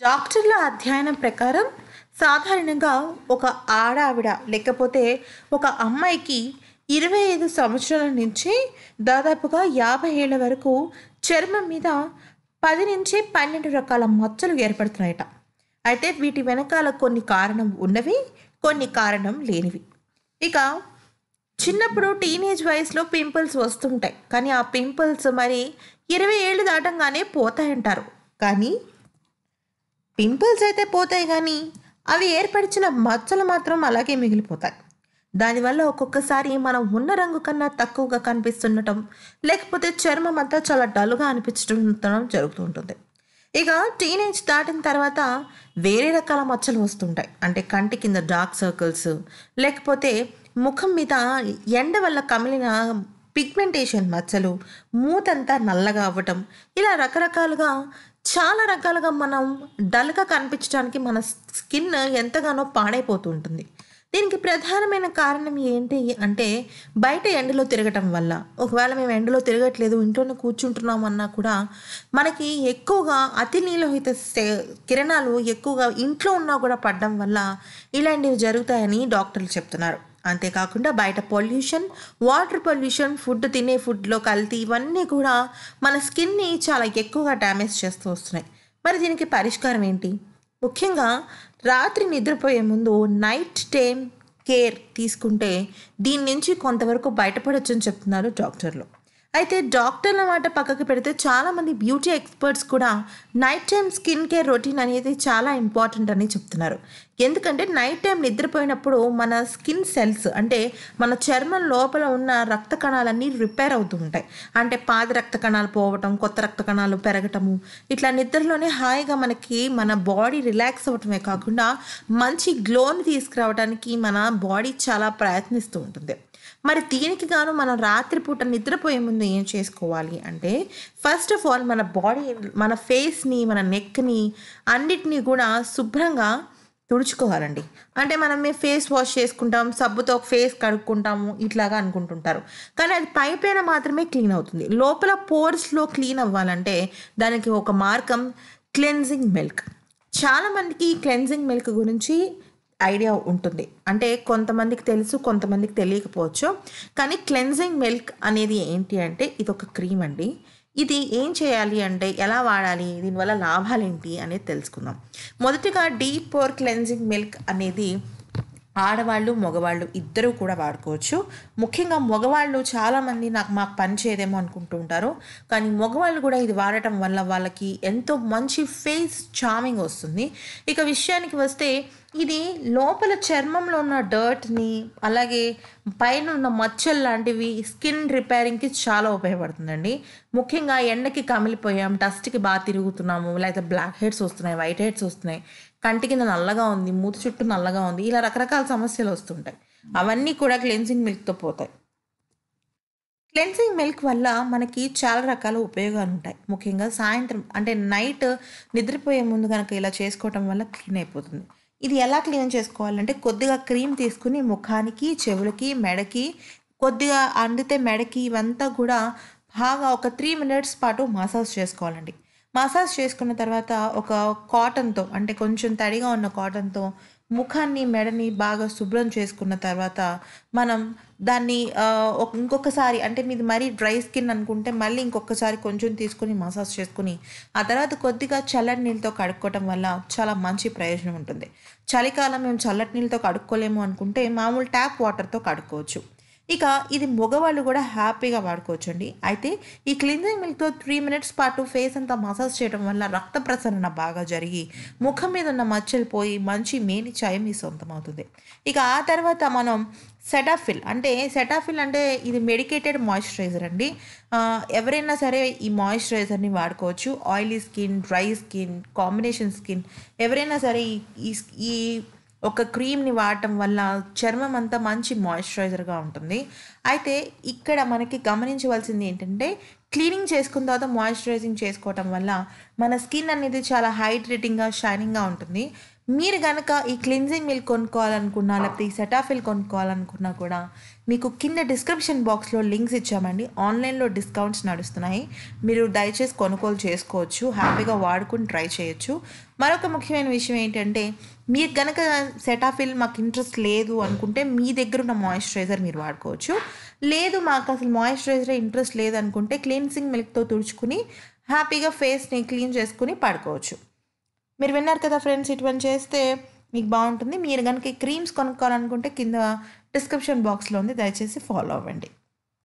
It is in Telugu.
డాక్టర్ల అధ్యయనం ప్రకారం సాధారణంగా ఒక ఆడావిడ లేకపోతే ఒక అమ్మాయికి ఇరవై ఐదు సంవత్సరాల నుంచి దాదాపుగా యాభై ఏళ్ళ వరకు చర్మం మీద పది నుంచి పన్నెండు రకాల మచ్చలు ఏర్పడుతున్నాయట. అయితే వీటి వెనకాల కొన్ని కారణం ఉన్నవి కొన్ని కారణం లేనివి. ఇక చిన్నప్పుడు టీనేజ్ వయసులో పింపుల్స్ వస్తుంటాయి. కానీ ఆ పింపుల్స్ మరి ఇరవై ఏళ్ళు దాటంగానే పోతాయంటారు. కానీ పింపుల్స్ అయితే పోతాయి కానీ అవి ఏర్పరిచిన మచ్చలు మాత్రం అలాగే మిగిలిపోతాయి. దానివల్ల ఒక్కొక్కసారి మనం ఉన్న రంగు కన్నా తక్కువగా కనిపిస్తుండటం లేకపోతే చర్మం అంతా చాలా డల్గా అనిపించడం జరుగుతూ ఉంటుంది. ఇక టీనేజ్ దాటిన తర్వాత వేరే రకాల మచ్చలు వస్తుంటాయి. అంటే కంటి కింద డార్క్ సర్కిల్స్ లేకపోతే ముఖం మీద ఎండ వల్ల కమిలిన పిగ్మెంటేషన్ మచ్చలు మూతంతా నల్లగా అవ్వటం ఇలా రకరకాలుగా చాలా రకాలుగా మనం డల్గా కనిపించడానికి మన స్కిన్ ఎంతగానో పాడైపోతూ ఉంటుంది. దీనికి ప్రధానమైన కారణం ఏంటి అంటే బయట ఎండలో తిరగటం వల్ల. ఒకవేళ మేము ఎండలో తిరగట్లేదు ఇంట్లోనే కూర్చుంటున్నాం అన్నా కూడా మనకి ఎక్కువగా అతి నీలోహిత కిరణాలు ఎక్కువగా ఇంట్లో ఉన్నా కూడా పడడం వల్ల ఇలాంటివి జరుగుతాయని డాక్టర్లు చెప్తున్నారు. అంతేకాకుండా బయట పొల్యూషన్ వాటర్ పొల్యూషన్ ఫుడ్ తినే ఫుడ్లో కల్తీ ఇవన్నీ కూడా మన స్కిన్ని చాలా ఎక్కువగా డ్యామేజ్ చేస్తూ వస్తున్నాయి. మరి దీనికి పరిష్కారం ఏంటి? ముఖ్యంగా రాత్రి నిద్రపోయే ముందు నైట్ టైం కేర్ తీసుకుంటే దీని నుంచి కొంతవరకు బయటపడొచ్చని చెప్తున్నారు డాక్టర్లు. అయితే డాక్టర్ల మాట పక్కకు పెడితే చాలామంది బ్యూటీ ఎక్స్పర్ట్స్ కూడా night time skin care routine అనేది చాలా ఇంపార్టెంట్ అని చెప్తున్నారు. ఎందుకంటే నైట్ టైం నిద్రపోయినప్పుడు మన స్కిన్ సెల్స్ అంటే మన చర్మం లోపల ఉన్న రక్త కణాలన్నీ రిపేర్ అవుతూ ఉంటాయి. అంటే పాద రక్త కణాలు పోవటం కొత్త రక్త కణాలు పెరగటము ఇట్లా నిద్రలోనే హాయిగా మనకి మన బాడీ రిలాక్స్ అవ్వటమే కాకుండా మంచి గ్లోని తీసుకురావడానికి మన బాడీ చాలా ప్రయత్నిస్తూ ఉంటుంది. మరి దీనికి గాను మనం రాత్రిపూట నిద్రపోయే ముందు ఏం చేసుకోవాలి అంటే ఫస్ట్ ఆఫ్ ఆల్ మన బాడీ మన ఫేస్ని మన నెక్ని అన్నిటినీ కూడా శుభ్రంగా తుడుచుకోవాలండి. అంటే మనం మేము ఫేస్ వాష్ చేసుకుంటాం సబ్బుతో ఫేస్ కడుక్కుంటాము ఇట్లాగా అనుకుంటుంటారు. కానీ అది పై పైన మాత్రమే క్లీన్ అవుతుంది. లోపల పోర్స్లో క్లీన్ అవ్వాలంటే దానికి ఒక మార్గం క్లెన్జింగ్ మిల్క్ చాలామందికి ఈ క్లెన్జింగ్ మిల్క్ గురించి ఐడియా ఉంటుంది. అంటే కొంతమందికి తెలుసు కొంతమందికి తెలియకపోవచ్చు. కానీ క్లెన్జింగ్ మిల్క్ అనేది ఏంటి అంటే ఇది ఒక క్రీమ్ అండి. ఇది ఏం చేయాలి అంటే ఎలా వాడాలి దీనివల్ల లాభాలు ఏంటి అనేది తెలుసుకుందాం. మొదటిగా డీప్ పోర్ క్లెన్జింగ్ మిల్క్ అనేది ఆడవాళ్ళు మగవాళ్ళు ఇద్దరూ కూడా వాడుకోవచ్చు. ముఖ్యంగా మగవాళ్ళు చాలామంది నాకు మాకు పని చేయదేమో అనుకుంటూ ఉంటారు. కానీ మగవాళ్ళు కూడా ఇది వాడటం వల్ల వాళ్ళకి ఎంతో మంచి ఫేస్ చామింగ్ వస్తుంది. ఇక విషయానికి వస్తే ఇది లోపల చర్మంలో ఉన్న డర్ట్ని అలాగే పైన ఉన్న మచ్చలు లాంటివి స్కిన్ రిపేరింగ్కి చాలా ఉపయోగపడుతుందండి. ముఖ్యంగా ఎండకి కమిలిపోయాం డస్ట్కి బాగా తిరుగుతున్నాము లేకపోతే బ్లాక్ హెడ్స్ వస్తున్నాయి వైట్ హెడ్స్ వస్తున్నాయి. కంటి కింద నల్లగా ఉంది మూతి చుట్టూ నల్లగా ఉంది ఇలా రకరకాల సమస్యలు వస్తుంటాయి. అవన్నీ కూడా క్లెన్సింగ్ మిల్క్తో పోతాయి. క్లెన్సింగ్ మిల్క్ వల్ల మనకి చాలా రకాల ఉపయోగాలు ఉంటాయి. ముఖ్యంగా సాయంత్రం అంటే నైట్ నిద్రపోయే ముందు కనుక ఇలా చేసుకోవటం వల్ల క్లీన్ అయిపోతుంది. ఇది ఎలా క్లీన్ చేసుకోవాలంటే కొద్దిగా క్రీమ్ తీసుకుని ముఖానికి చెవులకి మెడకి కొద్దిగా అందితే మెడకి ఇవంతా కూడా బాగా ఒక త్రీ మినిట్స్ పాటు మసాజ్ చేసుకోవాలండి. మసాజ్ చేసుకున్న తర్వాత ఒక కాటన్తో అంటే కొంచెం తడిగా ఉన్న కాటన్తో ముఖాన్ని మెడని బాగా శుభ్రం చేసుకున్న తర్వాత మనం దాన్ని ఒక- ఇంకొకసారి అంటే మీది మరీ డ్రై స్కిన్ అనుకుంటే మళ్ళీ ఇంకొకసారి కొంచెం తీసుకుని మసాజ్ చేసుకుని ఆ తర్వాత కొద్దిగా చల్లటి నీళ్ళతో కడుక్కోవటం వల్ల చాలా మంచి ప్రయోజనం ఉంటుంది. చలికాలం మేము చల్లటి నీళ్ళతో కడుక్కోలేము అనుకుంటే మామూలు ట్యాప్ వాటర్తో కడుక్కోవచ్చు. ఇక ఇది మగవాళ్ళు కూడా హ్యాపీగా వాడుకోవచ్చండి. అయితే ఈ క్లిన్జింగ్ మిల్క్తో త్రీ మినిట్స్ పాటు ఫేస్ అంతా మసాజ్ చేయడం వల్ల రక్త ప్రసరణ బాగా జరిగి ముఖం మీద ఉన్న మచ్చలు పోయి మంచి మేని చాయం మీ సొంతం అవుతుంది ఇక ఆ తర్వాత మనం సెటాఫిల్ అంటే సెటాఫిల్ అంటే ఇది మెడికేటెడ్ మాయిశ్చరైజర్ అండి. ఎవరైనా సరే ఈ మాయిశ్చరైజర్ని వాడుకోవచ్చు. Oily skin dry skin combination skin ఎవరైనా సరే ఈ ఈ ఒక క్రీమ్ని వాడటం వల్ల చర్మం అంతా మంచి మాయిశ్చరైజర్గా ఉంటుంది. అయితే ఇక్కడ మనకి గమనించవలసింది ఏంటంటే క్లీనింగ్ చేసుకున్న తర్వాత మాయిశ్చరైజింగ్ చేసుకోవటం వల్ల మన స్కిన్ అనేది చాలా హైడ్రేటింగ్గా షైనింగ్గా ఉంటుంది. మీరు కనుక ఈ క్లిన్జింగ్ మిల్క్ కొనుక్కోవాలనుకున్నా లేకపోతే ఈ సెటాఫిల్ కొనుక్కోవాలనుకున్నా కూడా మీకు కింద డిస్క్రిప్షన్ బాక్స్లో లింక్స్ ఇచ్చామండి. ఆన్లైన్లో డిస్కౌంట్స్ నడుస్తున్నాయి. మీరు దయచేసి కొనుగోలు చేసుకోవచ్చు. హ్యాపీగా వాడుకుని ట్రై చేయొచ్చు. మరొక ముఖ్యమైన విషయం ఏంటంటే మీరు కనుక సెటాఫిల్ మాకు ఇంట్రెస్ట్ లేదు అనుకుంటే మీ దగ్గర ఉన్న మాయిశ్చరైజర్ మీరు వాడుకోవచ్చు. లేదు మాకు అసలు మాయిశ్చరైజర్ ఇంట్రెస్ట్ లేదు అనుకుంటే క్లీన్సింగ్ మిల్క్తో తుడుచుకుని హ్యాపీగా ఫేస్ని క్లీన్ చేసుకుని పడుకోవచ్చు. మీరు విన్నారు కదా ఫ్రెండ్స్ ఇటువంటి చేస్తే మీకు బాగుంటుంది. మీరు కనుక క్రీమ్స్ కొనుక్కోవాలనుకుంటే కింద డిస్క్రిప్షన్ బాక్స్లో ఉంది. దయచేసి ఫాలో అవ్వండి.